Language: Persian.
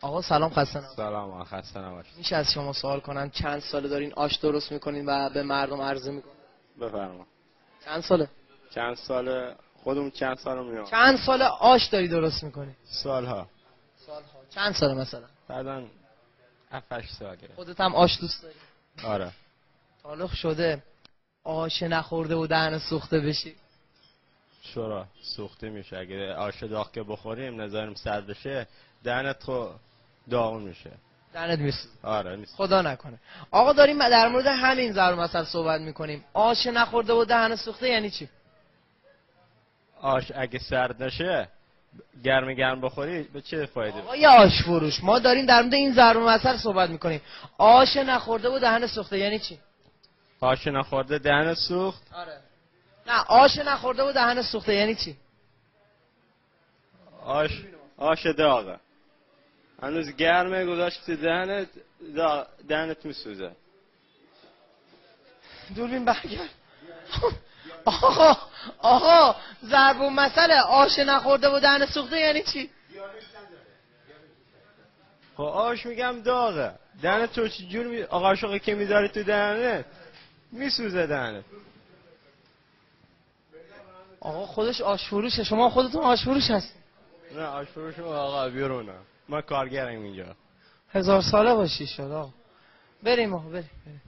آقا سلام خسته نباشید. سلام آقا خسته نباشید. میشه از شما سوال کنم. چند ساله دارین آش درست می‌کنین و به مردم عرضه می‌کنین؟ بفرما. چند ساله؟ چند سال خودمون چند سال میام چند سال آش داری درست می‌کنی؟ سالها. سالها. چند ساله مثلا؟ بعدا 7 ساله خودت هم آش دوست داری؟ آره. تعلق شده. آش نخورده و دهن سوخته بشی. چرا سوخته میشه. اگه آش داغ که بخوریم نظرم سرد بشه دهنت خو داغون میشه. دهنت میسوزه. آره نیست خدا نکنه. آقا داریم در مورد همین ضرب مثلا صحبت می‌کنیم. آش نخورده و دهن سوخته یعنی چی؟ آش اگه سرد نشه گرم گرم بخوری به چه فایده؟ آقا یه آش فروش ما داریم در مورد این ضرب مثل صحبت می‌کنیم. آش نخورده و دهن سوخته یعنی چی؟ آش نخورده دهن سوخت. آره. نه آش نخورده و دهن سوخته یعنی چی؟ آش آش داغه. هنوز گرمه گذاشتی دهنت دا- دهنت میسوزه. دوربین برگرد. آقا آقا ضرب و مسئله آش نخورده و دهن سوخته یعنی چی؟ خب آش میگم داغه. دهنت تو چجور می... آقا که می‌ذاری تو دهنت؟ میسوزه دهنت. آقا خودش آش فروشه شما خودتون آش فروش هست نه آش فروش آقا بیرونه من کارگرم اینجا. هزار ساله باشی شد آقا. بریم آقا بریم, بریم.